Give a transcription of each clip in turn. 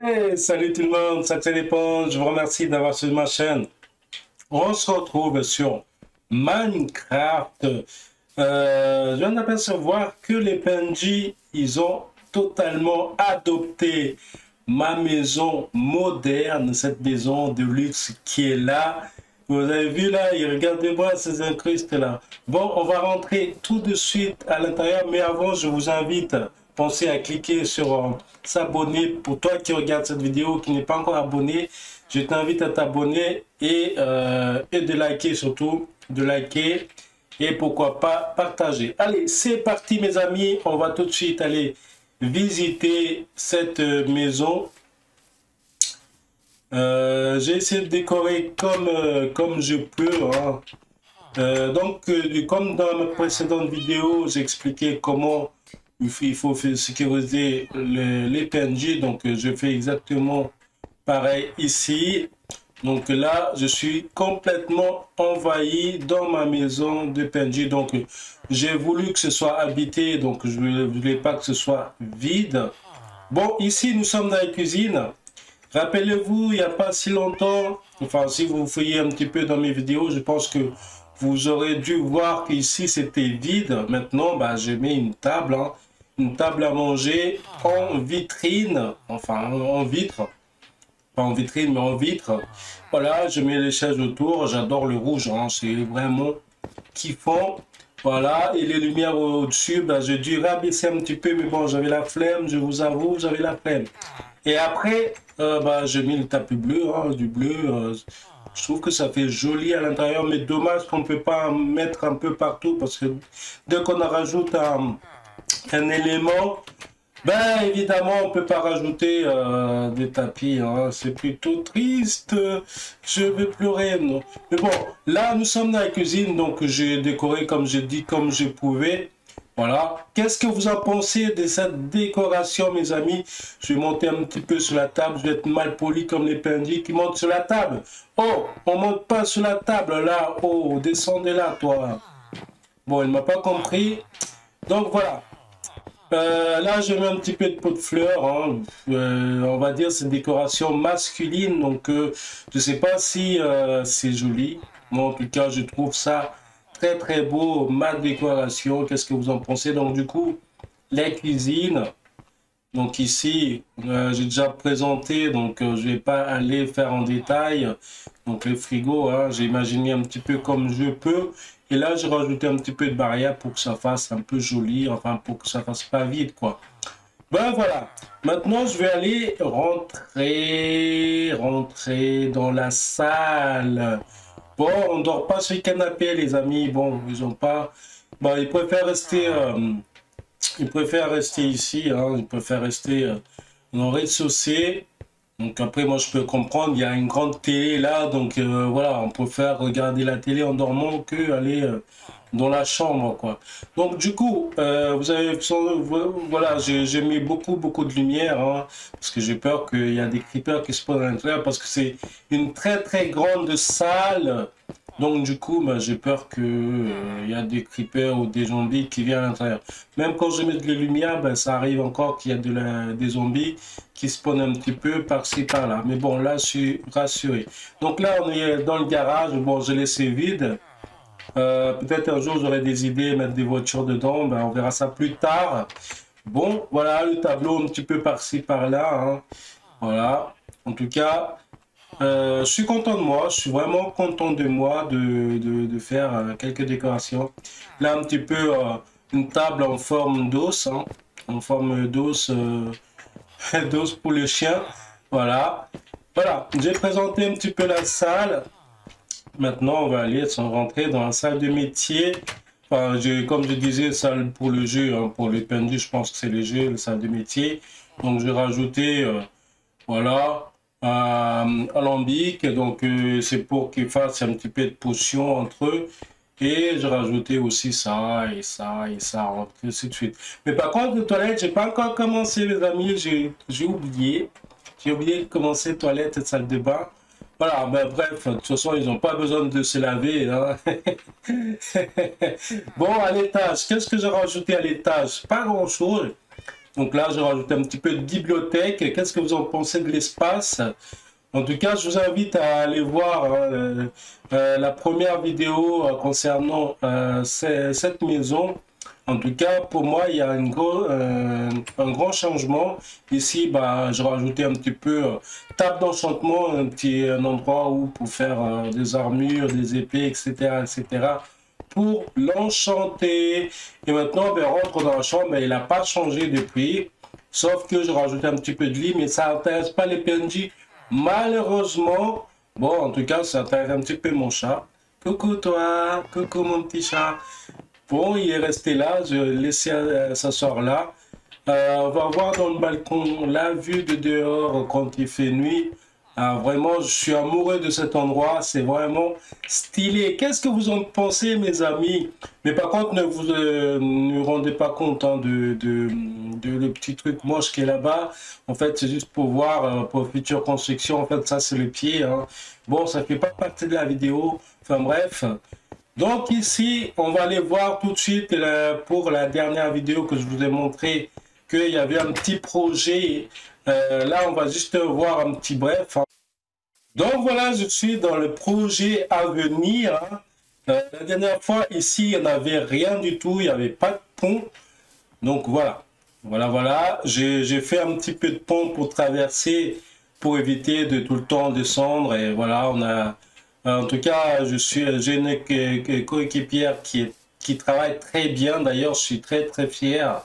Hey, salut tout le monde, ça dépend. Je vous remercie d'avoir suivi ma chaîne. On se retrouve sur Minecraft. Euh, je viens d'apercevoir que les PNJ, ils ont totalement adopté ma maison moderne, cette maison de luxe qui est là. Vous avez vu là, regardez-moi ces incrustes là. Bon, on va rentrer tout de suite à l'intérieur, mais avant, je vous invite, pensez à cliquer sur euh, s'abonner. Pour toi qui regarde cette vidéo, qui n'est pas encore abonné, je t'invite à t'abonner et, euh, et de liker surtout, de liker et pourquoi pas partager. Allez, c'est parti mes amis, on va tout de suite aller visiter cette maison euh, j'ai essayé de décorer comme, comme je peux. Hein. Donc, comme dans ma précédente vidéo, j'expliquais comment il faut sécuriser les PNJ. Donc, je fais exactement pareil ici. Donc là, je suis complètement envahi dans ma maison de PNJ. Donc, j'ai voulu que ce soit habité. Donc, je ne voulais pas que ce soit vide. Bon, ici, nous sommes dans la cuisine. Rappelez-vous, il n'y a pas si longtemps, enfin si vous fouillez un petit peu dans mes vidéos, je pense que vous aurez dû voir qu'ici c'était vide. Maintenant, bah, j'ai mis une table, hein. Une table à manger en vitrine, enfin en vitre. Pas en vitrine, mais en vitre. Voilà, je mets les chaises autour. J'adore le rouge, hein. c'est vraiment kiffant. Voilà, et les lumières au-dessus, bah, j'ai dû rabaisser un petit peu, mais bon, j'avais la flemme, je vous avoue, j'avais la flemme. Et après, euh, bah, j'ai mis le tapis bleu, hein, du bleu. Euh, je trouve que ça fait joli à l'intérieur, mais dommage qu'on ne peut pas en mettre un peu partout parce que dès qu'on rajoute un, un, élément, ben évidemment on peut pas rajouter euh, des tapis. Hein. C'est plutôt triste. Je vais pleurer. Mais bon, là nous sommes dans la cuisine, donc j'ai décoré comme j'ai dit, comme je pouvais. Voilà. Qu'est-ce que vous en pensez de cette décoration, mes amis? Je vais monter un petit peu sur la table. Je vais être mal poli comme les pendis qui montent sur la table. Oh, on monte pas sur la table, là. Oh, descendez là, toi. Bon, il m'a pas compris. Donc, voilà. Euh, là, je mets un petit peu de pot de fleurs. Hein. Euh, on va dire c'est une décoration masculine. Donc, euh, je sais pas si c'est joli. Moi, en tout cas, je trouve ça Très très beau, ma décoration. Qu'est-ce que vous en pensez? Donc du coup, les cuisines. Donc ici, j'ai déjà présenté, donc je vais pas aller faire en détail. Donc les frigos, hein, j'ai imaginé un petit peu comme je peux. Et là, j'ai rajouté un petit peu de barrière pour que ça fasse un peu joli, enfin pour que ça fasse pas vide, quoi. Ben voilà. Maintenant, je vais aller rentrer, rentrer dans la salle. Bon, on dort pas sur le canapé, les amis. Bon, ils ont pas... Bon, ils préfèrent rester... Euh, ils préfèrent rester ici. Hein. Ils préfèrent rester euh, dans le rez-de-chaussée. Donc après, moi, je peux comprendre. Il y a une grande télé là. Donc euh, voilà, on préfère regarder la télé en dormant que aller dans la chambre, quoi. Donc, du coup, euh, vous avez, voilà, j'ai mis beaucoup, beaucoup de lumière, hein, parce que j'ai peur qu'il y a des creepers qui se posent à l'intérieur, parce que c'est une très, très grande salle. Donc, du coup, bah, j'ai peur qu'il euh, y a des creepers ou des zombies qui viennent à l'intérieur. Même quand je mets de la lumière, ben, ça arrive encore qu'il y a de la, des zombies qui spawnent un petit peu par-ci, par-là. Mais bon, là, je suis rassuré. Donc là, on est dans le garage. Bon, j'ai laissé vide. Euh, peut-être un jour j'aurai des idées, mettre des voitures dedans, ben, on verra ça plus tard. Bon, voilà le tableau un petit peu par-ci, par-là. Hein. Voilà, en tout cas, euh, je suis content de moi, je suis vraiment content de moi de, de, faire euh, quelques décorations. Là, un petit peu une table en forme d'os, hein. en forme d'os d'os pour le chien. Voilà, voilà, j'ai présenté un petit peu la salle. Maintenant, on va aller rentrer dans la salle de métier. Enfin, comme je disais, salle pour le jeu, hein, pour les pendus, je pense que c'est les jeux, la salle de métier. Donc, je vais rajouter, euh, alambic. Donc, euh, c'est pour qu'ils fassent un petit peu de potion entre eux. Et je rajouté aussi ça et ça et ça, ainsi de suite. Mais par contre, les toilettes, j'ai pas encore commencé, mes amis. J'ai oublié. J'ai oublié de commencer toilette et salle de bain. Voilà, ben bref, de toute façon, ils n'ont pas besoin de se laver. Hein. bon, à l'étage, qu'est-ce que j'ai rajouté à l'étage? Pas grand-chose. Donc là, je rajoute un petit peu de bibliothèque. Qu'est-ce que vous en pensez de l'espace? En tout cas, je vous invite à aller voir hein, la première vidéo concernant cette maison. En tout cas, pour moi, il y a un, euh, grand changement. Ici, bah, je rajouté un petit peu euh, table d'enchantement, un petit endroit où pour faire euh, des armures, des épées, etc., etc. Pour l'enchanter. Et maintenant, ben, rentre dans la chambre. Ben, il n'a pas changé depuis. Sauf que je rajoute un petit peu de lit, mais ça n'intéresse pas les PNJ. Malheureusement, bon, en tout cas, ça intéresse un petit peu mon chat. Coucou toi, coucou mon petit chat. Bon, il est resté là, je l'ai laissé euh, s'asseoir là. Euh, on va voir dans le balcon la vue de dehors quand il fait nuit. Ah, vraiment, je suis amoureux de cet endroit. C'est vraiment stylé. Qu'est-ce que vous en pensez, mes amis? Mais par contre, ne vous euh, rendez pas compte hein, de, de, le petit truc moche qui est là-bas. En fait, c'est juste pour voir, pour future construction. En fait, ça, c'est le pied. Hein. Bon, ça fait pas partie de la vidéo. Enfin, bref. Donc ici, on va aller voir tout de suite pour la dernière vidéo que je vous ai montré qu'il y avait un petit projet. Euh, là, on va juste voir un petit bref. Donc voilà, je suis dans le projet à venir. Euh, la dernière fois, ici, il n'y avait rien du tout. Il n'y avait pas de pont. Donc voilà. Voilà, voilà. J'ai fait un petit peu de pont pour traverser, pour éviter de tout le temps descendre. Et voilà, on a en tout cas, je suis, j'ai une coéquipière qui, qui travaille très bien. D'ailleurs, je suis très, très fier.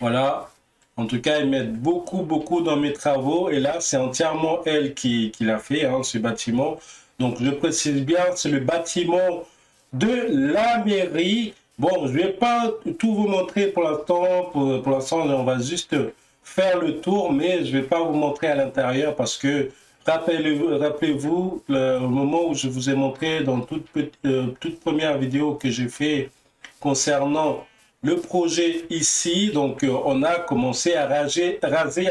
Voilà. En tout cas, elle m'aide beaucoup, beaucoup dans mes travaux. Et là, c'est entièrement elle qui, qui l'a fait, hein, ce bâtiment. Donc, je précise bien, c'est le bâtiment de la mairie. Bon, je ne vais pas tout vous montrer pour l'instant. Pour, pour l'instant, on va juste faire le tour, mais je ne vais pas vous montrer à l'intérieur parce que Rappelez-vous le moment où je vous ai montré dans toute, euh, toute première vidéo que j'ai fait concernant le projet ici. Donc, euh, on a commencé à raser,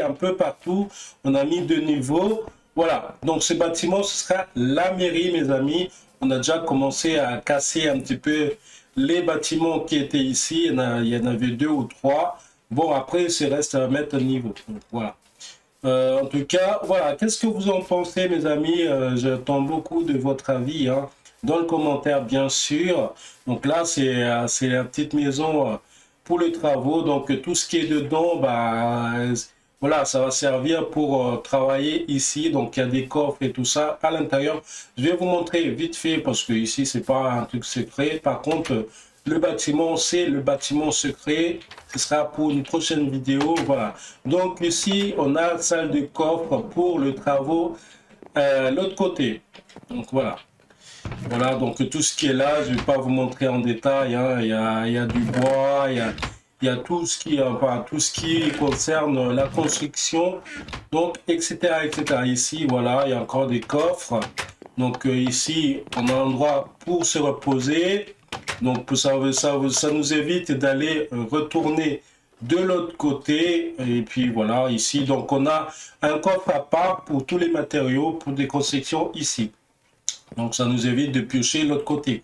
un peu partout. On a mis deux niveaux. Voilà. Donc, ce bâtiment, ce sera la mairie, mes amis. On a déjà commencé à casser un petit peu les bâtiments qui étaient ici. Il y en, avait deux ou trois. Bon, après, il reste à mettre au niveau. voilà. Euh, en tout cas, voilà, qu'est-ce que vous en pensez, mes amis? Euh, J'attends beaucoup de votre avis, hein, dans le commentaire, bien sûr. Donc là, c'est euh, la petite maison pour les travaux. Donc, tout ce qui est dedans, bah, voilà, ça va servir pour travailler ici. Donc, il y a des coffres et tout ça à l'intérieur. Je vais vous montrer vite fait, parce que ici, c'est pas un truc secret. Par contre, le bâtiment, c'est le bâtiment secret. Ce sera pour une prochaine vidéo. Voilà. Donc ici, on a salle de coffre pour le travaux euh, l'autre côté. Donc voilà. Voilà, donc tout ce qui est là, je ne vais pas vous montrer en détail. Hein. Il, y a, du bois, il y a, tout, ce qui, enfin, tout ce qui concerne la construction, donc etc. etc. Ici, voilà, il y a encore des coffres. Donc euh, ici, on a un endroit pour se reposer. Donc ça, ça, ça nous évite d'aller euh, retourner de l'autre côté. Et puis voilà, ici, donc on a un coffre à part pour tous les matériaux, pour des constructions ici. Donc ça nous évite de piocher l'autre côté.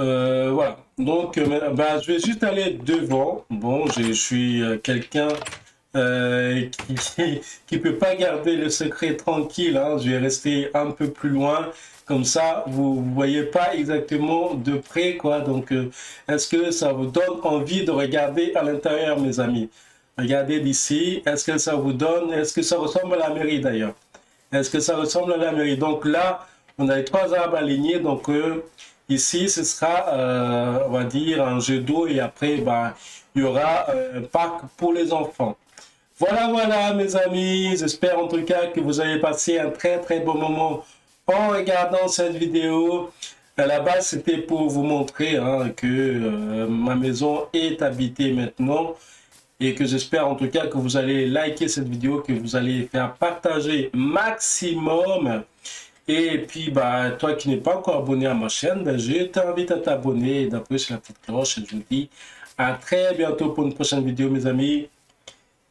Euh, voilà, donc euh, ben, je vais juste aller devant. Bon, je, suis quelqu'un qui ne peut pas garder le secret tranquille. Hein. Je vais rester un peu plus loin. Comme ça, vous ne voyez pas exactement de près, quoi. Donc, euh, est-ce que ça vous donne envie de regarder à l'intérieur, mes amis? Regardez d'ici. Est-ce que ça vous donne Est-ce que ça ressemble à la mairie, d'ailleurs? Est-ce que ça ressemble à la mairie? Donc là, on a les trois arbres alignés. Donc, euh, ici, ce sera, euh, on va dire, un jeu d'eau. Et après, ben, il y aura un parc pour les enfants. Voilà, voilà, mes amis. J'espère en tout cas que vous avez passé un très, très bon moment en regardant cette vidéo. À la base, c'était pour vous montrer hein, que euh, ma maison est habitée maintenant et que j'espère en tout cas que vous allez liker cette vidéo, que vous allez faire partager maximum. Et puis, bah, toi qui n'es pas encore abonné à ma chaîne, ben, je t'invite à t'abonner et d'appuyer sur la petite cloche. Je vous dis à très bientôt pour une prochaine vidéo, mes amis.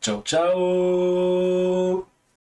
Ciao, ciao